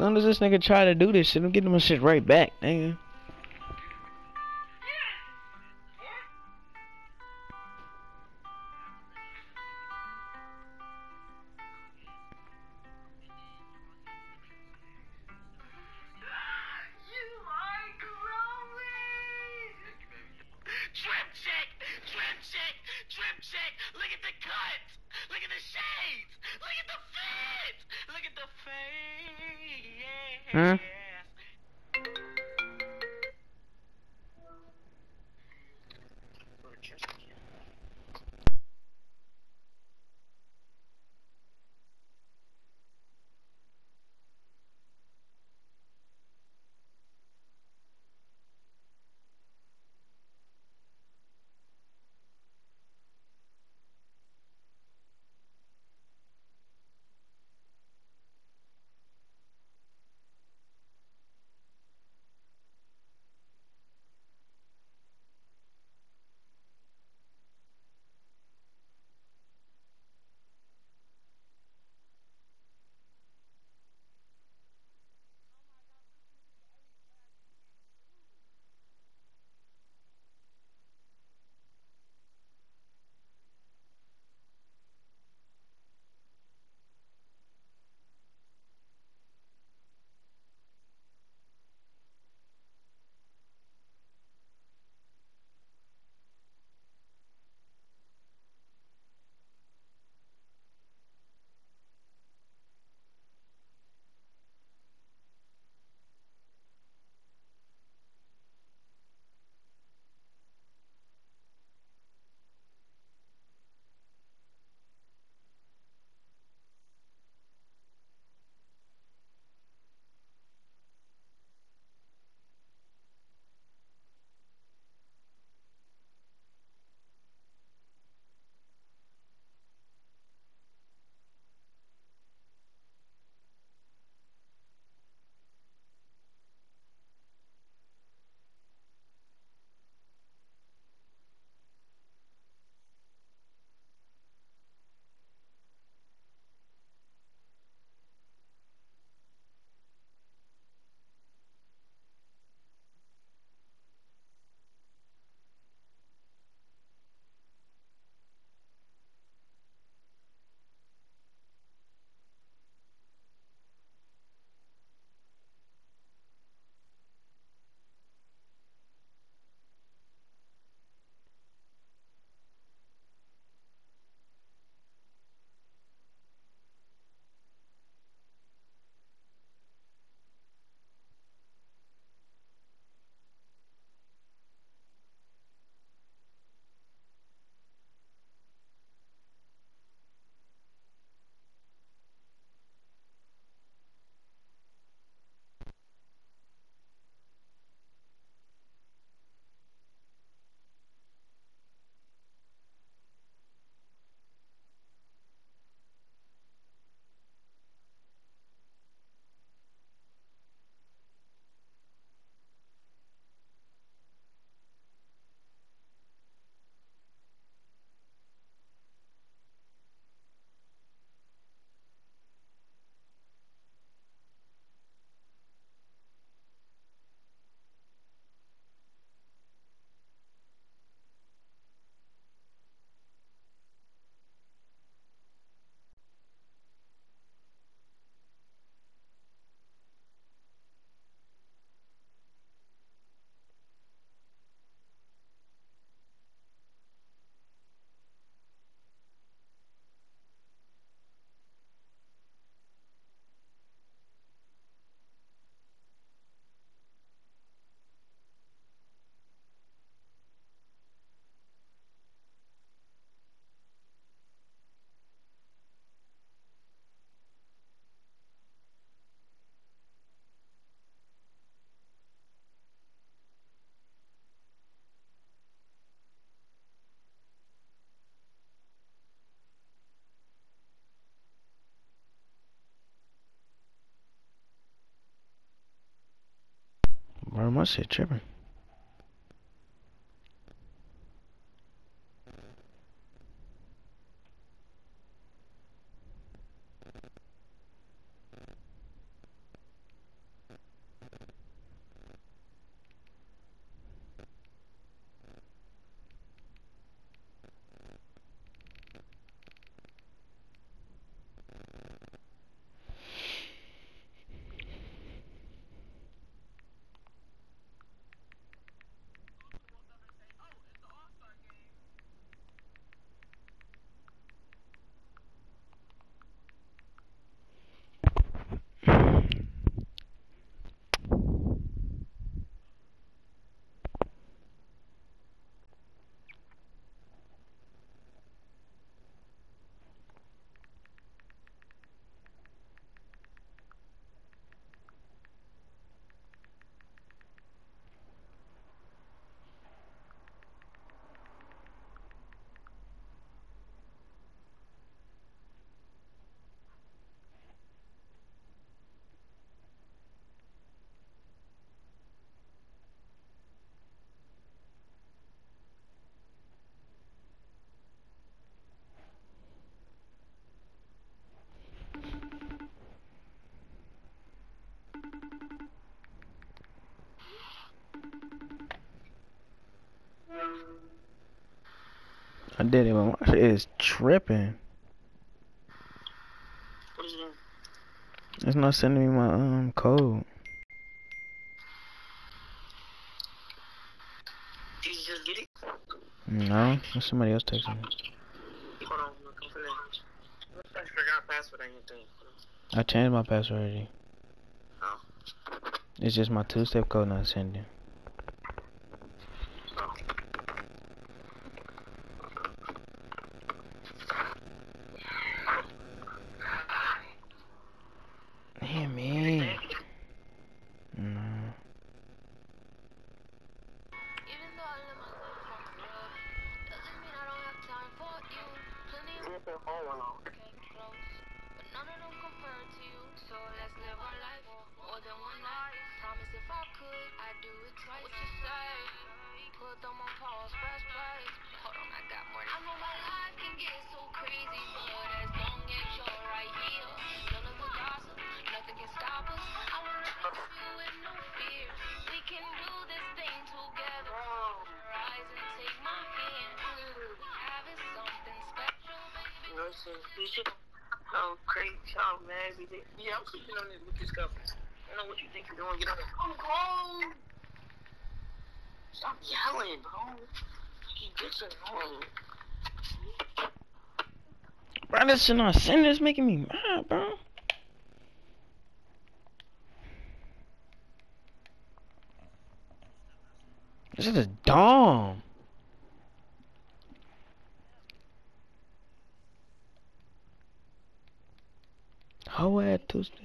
As soon as this nigga try to do this shit, I'm getting my shit right back, nigga. Look at the shades! Look at the fit! Look at the face! Huh? My shit tripping. I did it, but my shit is tripping. What is it? It's not sending me my um code. Did you just get it? No, it's somebody else texting me. Hold on, look that. I forgot password your. I changed my password already. Oh. It's just my two-step code not sending. Twice. What you say? Put them on pause, press play. Hold on, I got more. I know my life can get so crazy, but as long as you're right here, none of the gossip, nothing can stop us. I wanna love you with no fear. We can do this thing together. Rise and take my hand. We having something special, baby. You know, so you should oh crazy, man, everything. Yeah, I'm sleeping on this with this covers. I don't know what you think you're doing. Get on it. I'm cold. Stop yelling, bro. You get so annoying. Bro, this shit not sending. It's making me mad, bro. This is dumb. How I had step?